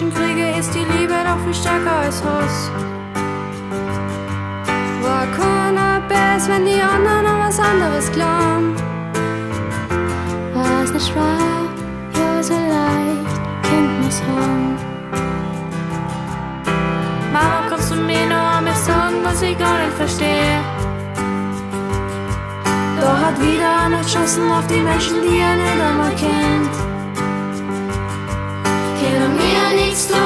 Menschen Kriege? Ist die Liebe doch viel stärker als Hass? War keiner besser, wenn die anderen an was anderes glauben? War es nicht wahr? Ja, so leicht, Kind muss haben. Mama, kannst du mir noch einmal sagen, was ich gar nicht verstehe? Da hat wieder einer geschossen auf die Menschen, die er nicht einmal kennt. Können wir nichts tun,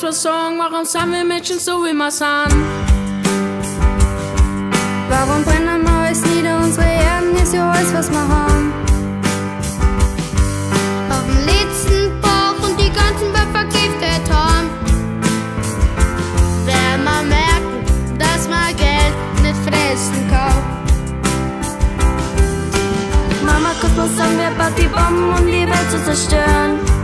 Du mir sagen, warum sind wir Menschen so, wie wir sind? Warum brennen wir alles nieder? Unsere Erden ist ja alles, was wir haben. auf dem letzten Bauch und die ganzen Welt vergiftet haben. Wenn wir merken, dass man Geld nicht fressen kann. Mama, kannst du sagen, wer baut die Bomben, um die Welt zu zerstören?